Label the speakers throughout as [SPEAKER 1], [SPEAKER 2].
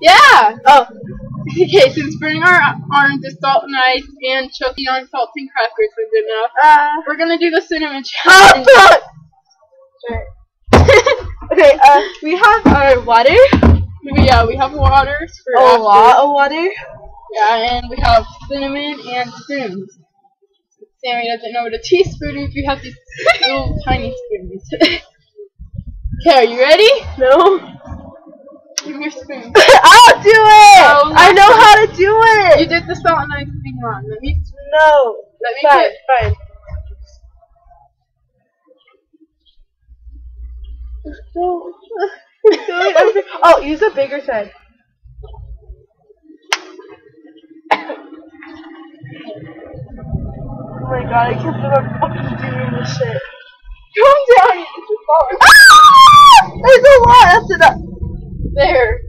[SPEAKER 1] Yeah.
[SPEAKER 2] Oh.
[SPEAKER 1] Okay, since burning our arms with salt and ice and choking on saltine crackers was good enough,
[SPEAKER 2] Uh.
[SPEAKER 1] we're gonna do the cinnamon
[SPEAKER 2] Oh,
[SPEAKER 1] challenge.
[SPEAKER 2] okay, uh, we have our water.
[SPEAKER 1] yeah, we have water. for
[SPEAKER 2] A
[SPEAKER 1] after.
[SPEAKER 2] lot of water.
[SPEAKER 1] Yeah, and we have cinnamon and spoons. Sammy doesn't know what a teaspoon is. We have these little tiny spoons. okay, are you ready?
[SPEAKER 2] No.
[SPEAKER 1] Give me your spoon.
[SPEAKER 2] I'll do it!
[SPEAKER 1] Oh,
[SPEAKER 2] I know how to do it!
[SPEAKER 1] You did the salt and ice thing wrong. Let me
[SPEAKER 2] No.
[SPEAKER 1] let me
[SPEAKER 2] Fine, fine. oh, use a bigger side. Oh my god, I can't believe I'm fucking doing this shit.
[SPEAKER 1] calm down. You just fall.
[SPEAKER 2] Ah! There's a lot after that.
[SPEAKER 1] There.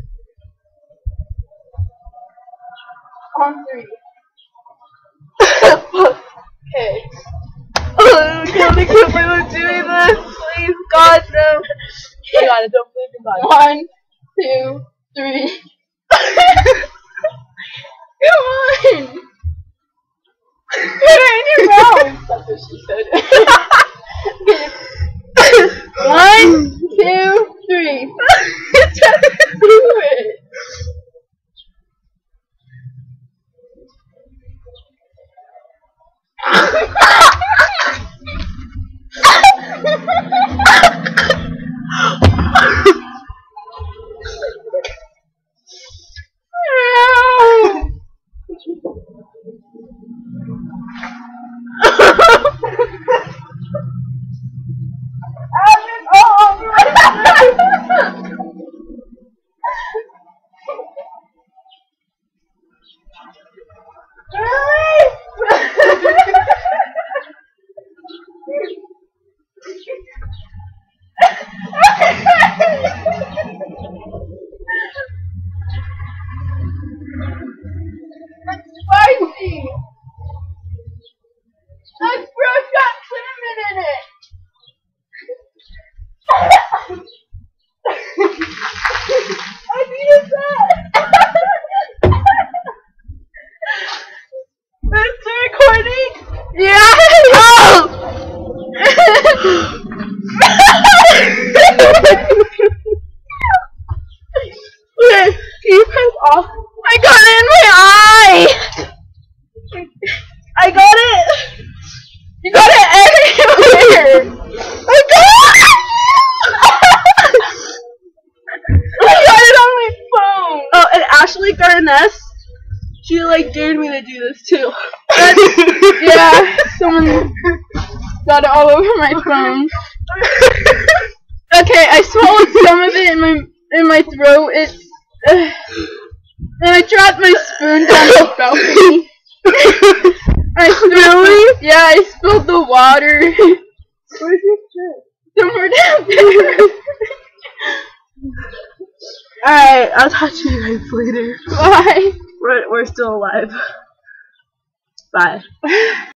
[SPEAKER 1] On three. Okay.
[SPEAKER 2] Oh, I can't believe I'm doing this. Please, God, no. Oh God, I don't believe in God.
[SPEAKER 1] One, two, three. Come on. Put it in your mouth. That's what she said. That's spicy. That bro's got cinnamon in it. I needed that. That's recording. Yeah.
[SPEAKER 2] Okay, can you press off?
[SPEAKER 1] I got it in my eye.
[SPEAKER 2] I got it!
[SPEAKER 1] You got it everywhere.
[SPEAKER 2] I got it!
[SPEAKER 1] I got it on my phone.
[SPEAKER 2] Oh, and Ashley Garness, she like dared me to do this too.
[SPEAKER 1] Yeah, someone got it all over my phone. Okay, I swallowed some of it in my in my throat. It's uh, and I dropped my spoon down the balcony. I spilled
[SPEAKER 2] Really?
[SPEAKER 1] Yeah, I spilled the water
[SPEAKER 2] Where's your shit?
[SPEAKER 1] somewhere down there.
[SPEAKER 2] Alright, I'll talk to you guys later.
[SPEAKER 1] Bye.
[SPEAKER 2] We're, we're still alive. Bye.